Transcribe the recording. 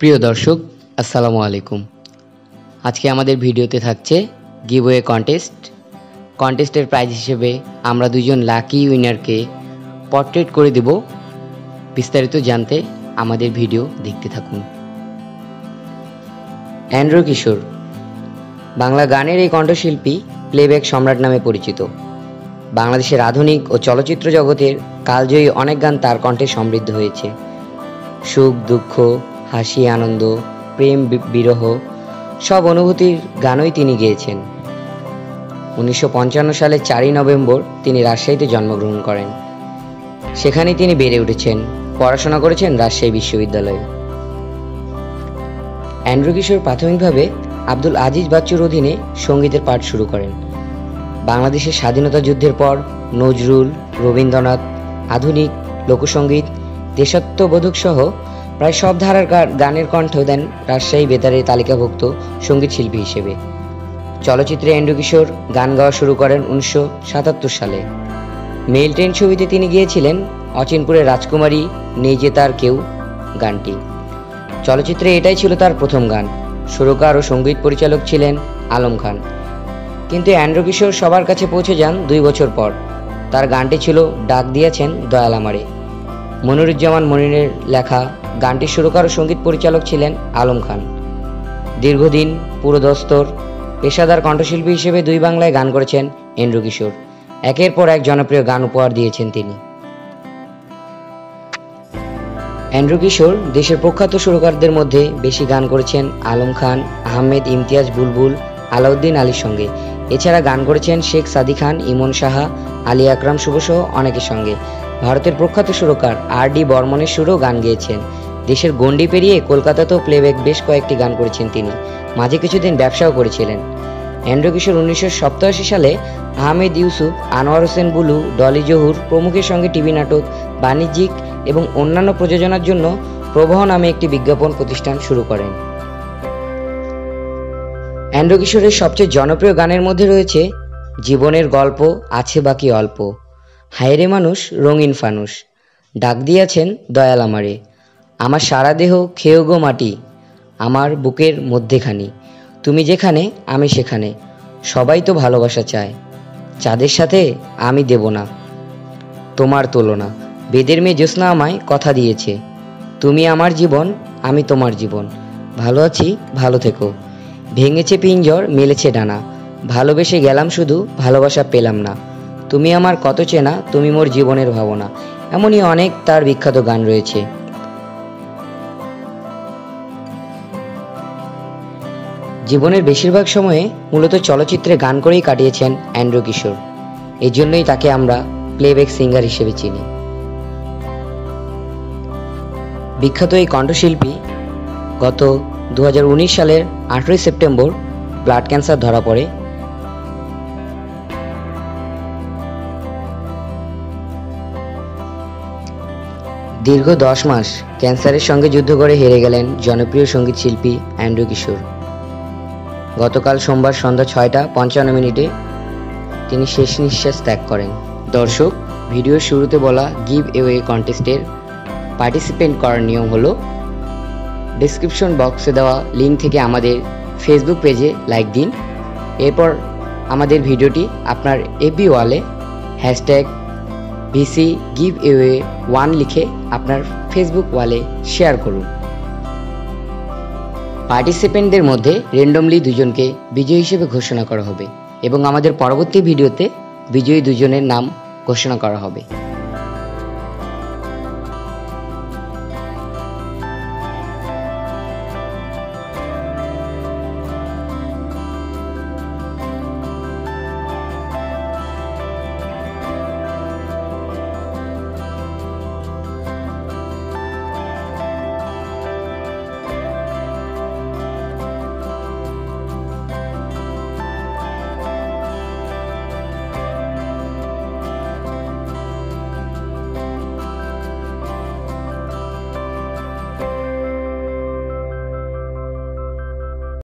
প্রিয় দর্শক, আসসালামু আলাইকুম। আজকে আমাদের ভিডিওতে থাকছে গিভওয়ে কন্টেস্ট কন্টেস্টের প্রাইজ হিসেবে আমরা দুজন লাকি উইনারকে পর্ট্রেট করে দেব। বিস্তারিত জানতে আমাদের ভিডিও দেখতে থাকুন। অ্যান্ড্রু কিশোর, বাংলা গানের এই কণ্ঠশিল্পী প্লেব্যাক সম্রাট নামে পরিচিত। বাংলাদেশের আধুনিক ও চলচ্চিত্র জগতের কালজয়ী অনেক গান তার কণ্ঠে সমৃদ্ধ হয়েছে। সুখ, দুঃখ হাসি, আনন্দ, প্রেম বিরহ, সব অনুভূতির গানই তিনি গেয়েছেন। উনিশশো সালের চারই নভেম্বর তিনি রাজশাহীতে জন্মগ্রহণ করেন। সেখানেই তিনি বেড়ে উঠেছেন, পড়াশোনা করেছেন রাজশাহী বিশ্ববিদ্যালয়ে। অ্যান্ড্রু কিশোর প্রাথমিকভাবে আব্দুল আজিজ বাচ্চুর অধীনে সঙ্গীতের পাঠ শুরু করেন। বাংলাদেশের স্বাধীনতা যুদ্ধের পর নজরুল, রবীন্দ্রনাথ, আধুনিক, লোকসঙ্গীত দেশাত্মবোধক সহ প্রায় সব ধারার গানের কণ্ঠ দেন রাজশাহী বেতারের তালিকাভুক্ত সংগীত শিল্পী হিসেবে। চলচ্চিত্রে এন্ড্রু কিশোর গান গাওয়া শুরু করেন উনিশশো সাতাত্তর সালে। মেল ট্রেন ছবিতে তিনি গিয়েছিলেন অচিনপুরের রাজকুমারী নেই যে তার কেউ গানটি। চলচ্চিত্রে এটাই ছিল তার প্রথম গান। সুরকার ও সংগীত পরিচালক ছিলেন আলম খান। কিন্তু অ্যান্ড্রু কিশোর সবার কাছে পৌঁছে যান দুই বছর পর। তার গানটি ছিল ডাক দিয়েছেন দয়াল আমারে। মনিরুজ্জামান মনিরের লেখা গানটির সুরকার ও সংগীত পরিচালক ছিলেন আলম খান। দীর্ঘদিন পুরোদস্তর, পেশাদার কণ্ঠশিল্পী হিসেবে দুই বাংলায় গান করেছেন এন্ড্রু কিশোর। একের পর এক জনপ্রিয় গান উপহার দিয়েছেন তিনি। অ্যান্ড্রু কিশোর দেশের প্রখ্যাত সুরকারদের মধ্যে বেশি গান করেছেন আলম খান, আহমেদ ইমতিয়াজ বুলবুল, আলাউদ্দিন আলীর সঙ্গে। এছাড়া গান করেছেন শেখ সাদি খান, ইমন সাহা, আলী আকরাম শুভসহ অনেকের সঙ্গে। ভারতের প্রখ্যাত সুরকার আর ডি বর্মনের সুরেও গান গেয়েছেন। দেশের গণ্ডি পেরিয়ে কলকাতাতেও প্লেব্যাক বেশ কয়েকটি গান করেছেন তিনি। মাঝে কিছুদিন ব্যবসাও করেছিলেন। অ্যান্ড্রু কিশোর উনিশশো সালে আহমেদ ইউসুফ, আনোয়ার হোসেন বুলু, ডলি জহুর, প্রমুখের সঙ্গে টিভি নাটক, বাণিজ্যিক এবং অন্যান্য প্রযোজনার জন্য প্রবাহ নামে একটি বিজ্ঞাপন প্রতিষ্ঠান শুরু করেন। অ্যান্ড্রু কিশোরের সবচেয়ে জনপ্রিয় গানের মধ্যে রয়েছে জীবনের গল্প, আছে বাকি অল্প। হায়রে মানুষ, রঙিন ফানুষ। ডাক দিয়েছেন দয়াল আমারে। আমার সারা দেহ খেয়েও গো মাটি, আমার বুকের মধ্যেখানি। তুমি যেখানে, আমি সেখানে। সবাই তো ভালোবাসা চায়। চাঁদের সাথে আমি দেব না। তোমার তুলনা। বেদের মেয়ে জ্যোৎস্না আমায় কথা দিয়েছে। তুমি আমার জীবন, আমি তোমার জীবন। ভালো আছি, ভালো থেকো। ভেঙেছে পিঞ্জর, মেলেছে ডানা। ভালোবেসে গেলাম শুধু, ভালোবাসা পেলাম না। তুমি আমার কত চেনা, তুমি মোর জীবনের ভাবনা। এমনই অনেক তার বিখ্যাত গান রয়েছে। জীবনের বেশিরভাগ সময়ে মূলত চলচ্চিত্রে গান করেই কাটিয়েছেন অ্যান্ড্রু কিশোর। এই জন্যই তাকে আমরা প্লেব্যাক সিঙ্গার হিসেবে চিনি। বিখ্যাত এই কণ্ঠশিল্পী গত দু হাজার উনিশ সালের আঠেরোই সেপ্টেম্বর ব্লাড ক্যান্সার ধরা পড়ে। দীর্ঘ দশ মাস ক্যান্সারের সঙ্গে যুদ্ধ করে হেরে গেলেন জনপ্রিয় সংগীত শিল্পী অ্যান্ড্রু কিশোর। গতকাল সোমবার সন্ধ্যা ছয়টা পঞ্চান্ন মিনিটে তিনি শেষ নিঃশ্বাস ত্যাগ করেন। দর্শক, ভিডিওর শুরুতে বলা গিভ এওয়ে কন্টেস্টের পার্টিসিপেন্ট করার নিয়ম হলো, ডিসক্রিপশন বক্সে দেওয়া লিঙ্ক থেকে আমাদের ফেসবুক পেজে লাইক দিন। এরপর আমাদের ভিডিওটি আপনার এপি ওয়ালে hashtag VC give away one লিখে আপনার ফেসবুক ওয়ালে শেয়ার করুন। পার্টিসিপেন্টদের মধ্যে র্যান্ডমলি দুজনকে বিজয়ী হিসেবে ঘোষণা করা হবে এবং আমাদের পরবর্তী ভিডিওতে বিজয়ী দুজনের নাম ঘোষণা করা হবে।